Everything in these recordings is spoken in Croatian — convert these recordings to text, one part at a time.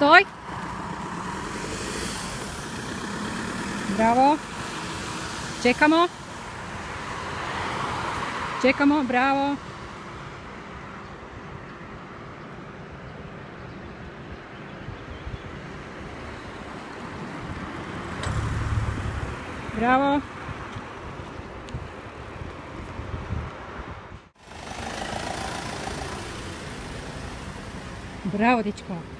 Stoj. Bravo. Čekamo. Čekamo, bravo. Bravo. Bravo, dečko.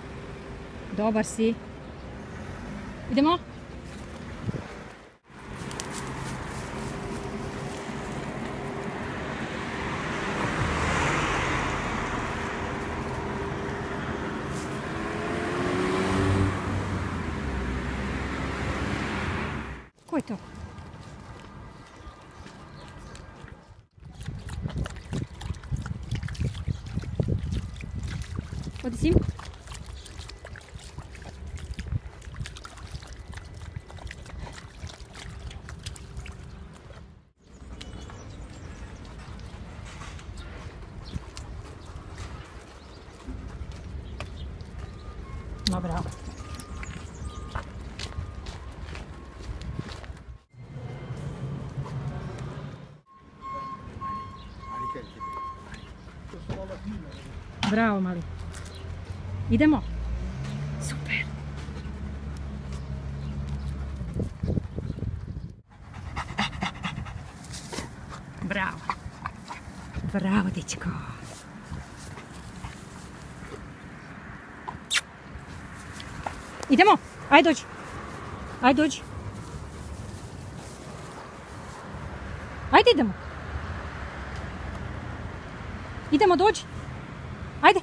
Dobar si. Idemo? Ko je to? Odi sim. No bravo. Bravo, mali. Idemo. Super. Bravo. Bravo, dečko. Idemo. Ajde dođi. Ajde dođi. Ajde idemo. Idemo dođi. Ajde.